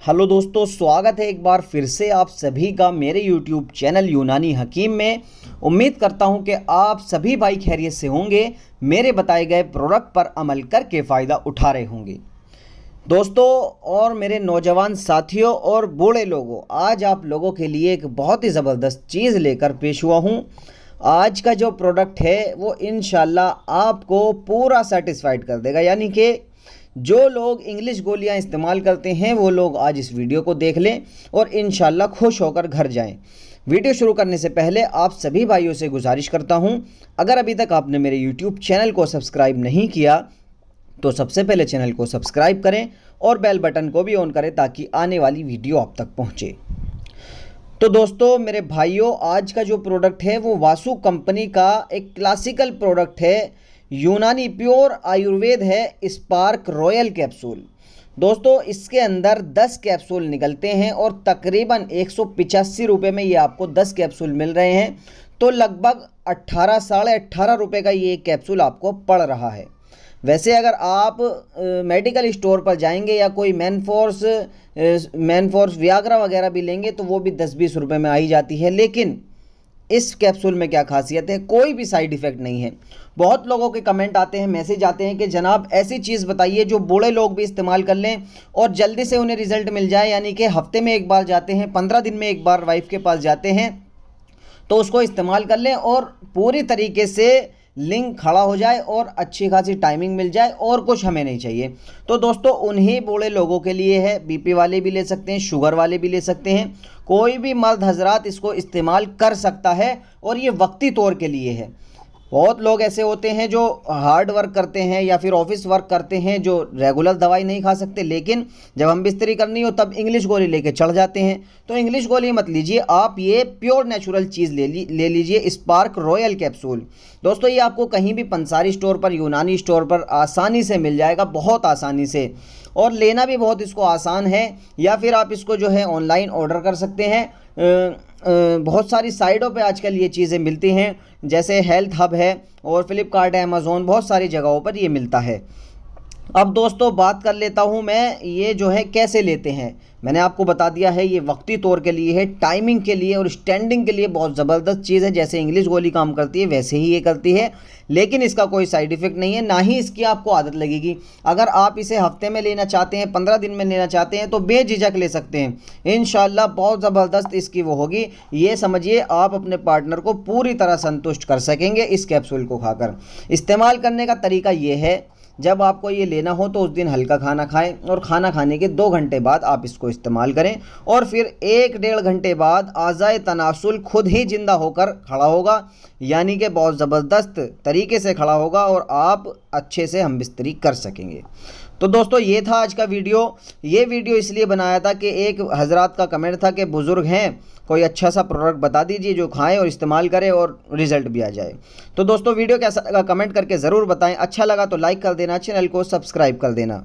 Hello दोस्तों, स्वागत है एक बार फिर से आप सभी का मेरे यूट्यूब चैनल यूनानी हकीम में। उम्मीद करता हूँ कि आप सभी भाई खैरियत से होंगे, मेरे बताए गए प्रोडक्ट पर अमल करके फ़ायदा उठा रहे होंगे। दोस्तों, और मेरे नौजवान साथियों और बूढ़े लोगों, आज आप लोगों के लिए एक बहुत ही ज़बरदस्त चीज़ लेकर पेश हुआ हूँ। आज का जो प्रोडक्ट है, वो इन आपको पूरा सेटिस्फाइड कर देगा। यानी कि जो लोग इंग्लिश गोलियाँ इस्तेमाल करते हैं, वो लोग आज इस वीडियो को देख लें और इन खुश होकर घर जाएँ। वीडियो शुरू करने से पहले आप सभी भाइयों से गुजारिश करता हूँ, अगर अभी तक आपने मेरे यूट्यूब चैनल को सब्सक्राइब नहीं किया तो सबसे पहले चैनल को सब्सक्राइब करें और बेल बटन को भी ऑन करें ताकि आने वाली वीडियो आप तक पहुँचे। तो दोस्तों, मेरे भाइयों, आज का जो प्रोडक्ट है, वो वासु कंपनी का एक क्लासिकल प्रोडक्ट है। यूनानी प्योर आयुर्वेद है स्पार्क रॉयल कैप्सूल। दोस्तों, इसके अंदर 10 कैप्सूल निकलते हैं और तकरीबन एक सौ में ये आपको 10 कैप्सूल मिल रहे हैं। तो लगभग अट्ठारह, साढ़े अट्ठारह रुपये का ये कैप्सूल आपको पड़ रहा है। वैसे अगर आप मेडिकल स्टोर पर जाएँगे या कोई Manforce Manforce Viagra वगैरह भी लेंगे तो वो भी दस बीस रुपये में आई जाती है। लेकिन इस कैप्सूल में क्या खासियत है? कोई भी साइड इफ़ेक्ट नहीं है। बहुत लोगों के कमेंट आते हैं मैसेज आते हैं कि, जनाब, ऐसी चीज़ बताइए जो बूढ़े लोग भी इस्तेमाल कर लें और जल्दी से उन्हें रिज़ल्ट मिल जाए। यानी कि हफ़्ते में एक बार जाते हैं, पंद्रह दिन में एक बार वाइफ के पास जाते हैं तो उसको इस्तेमाल कर लें और पूरी तरीके से लिंक खड़ा हो जाए और अच्छी खासी टाइमिंग मिल जाए और कुछ हमें नहीं चाहिए। तो दोस्तों, उन्हीं बूढ़े लोगों के लिए है। बीपी वाले भी ले सकते हैं शुगर वाले भी ले सकते हैं। कोई भी मर्द हजरात इसको इस्तेमाल कर सकता है और ये वक्ती तौर के लिए है। बहुत लोग ऐसे होते हैं जो हार्ड वर्क करते हैं या फिर ऑफ़िस वर्क करते हैं जो रेगुलर दवाई नहीं खा सकते, लेकिन जब हम बिस्तरी करनी हो तब इंग्लिश गोली लेके चढ़ जाते हैं। तो इंग्लिश गोली मत लीजिए, आप ये प्योर नेचुरल चीज़ ले ली, ले लीजिए स्पार्क रॉयल कैप्सूल दोस्तों, ये आपको कहीं भी पंसारी स्टोर पर, यूनानी स्टोर पर आसानी से मिल जाएगा, बहुत आसानी से। और लेना भी बहुत इसको आसान है, या फिर आप इसको जो है ऑनलाइन ऑर्डर कर सकते हैं। बहुत सारी साइटों पे आजकल ये चीज़ें मिलती हैं, जैसे हेल्थ हब है और फ्लिपकार्ट अमेज़ोन बहुत सारी जगहों पर ये मिलता है। अब दोस्तों, बात कर लेता हूँ मैं, ये जो है, कैसे लेते हैं? मैंने आपको बता दिया है, ये वक्ती तौर के लिए है टाइमिंग के लिए और स्टैंडिंग के लिए बहुत ज़बरदस्त चीज़ है, जैसे इंग्लिश गोली काम करती है, वैसे ही ये करती है, लेकिन इसका कोई साइड इफ़ेक्ट नहीं है, ना ही इसकी आपको आदत लगेगी। अगर आप इसे हफ़्ते में लेना चाहते हैं, पंद्रह दिन में लेना चाहते हैं तो बेझिझक ले सकते हैं। इन बहुत ज़बरदस्त इसकी वो होगी। ये समझिए, आप अपने पार्टनर को पूरी तरह संतुष्ट कर सकेंगे इस कैप्सूल को खाकर। इस्तेमाल करने का तरीका ये है जब आपको ये लेना हो तो उस दिन हल्का खाना खाएँ और खाना खाने के दो घंटे बाद आप इसको इस्तेमाल करें और फिर एक डेढ़ घंटे बाद आज़ाए तनासुल खुद ही ज़िंदा होकर खड़ा होगा, यानी कि बहुत ज़बरदस्त तरीके से खड़ा होगा और आप अच्छे से हम बिस्तरी कर सकेंगे। तो दोस्तों, ये था आज का वीडियो। ये वीडियो इसलिए बनाया था कि एक हजरात का कमेंट था कि बुज़ुर्ग हैं, कोई अच्छा सा प्रोडक्ट बता दीजिए जो खाएँ और इस्तेमाल करें और रिज़ल्ट भी आ जाए। तो दोस्तों, वीडियो कैसा लगा कमेंट करके ज़रूर बताएँ। अच्छा लगा तो लाइक कर देना चैनल को सब्सक्राइब कर देना।